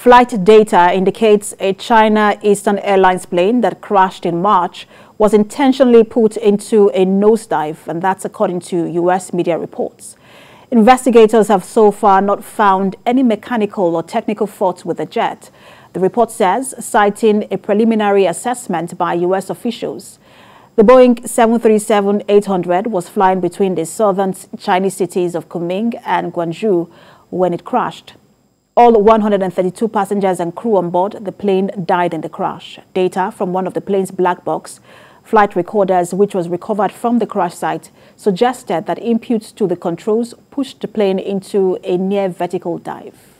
Flight data indicates a China Eastern Airlines plane that crashed in March was intentionally put into a nosedive, and that's according to U.S. media reports. Investigators have so far not found any mechanical or technical faults with the jet. The report says, citing a preliminary assessment by U.S. officials, the Boeing 737-800 was flying between the southern Chinese cities of Kunming and Guangzhou when it crashed. All 132 passengers and crew on board the plane died in the crash. Data from one of the plane's black box flight recorders, which was recovered from the crash site, suggested that inputs to the controls pushed the plane into a near vertical dive.